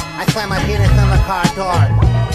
I slam my penis on the car door.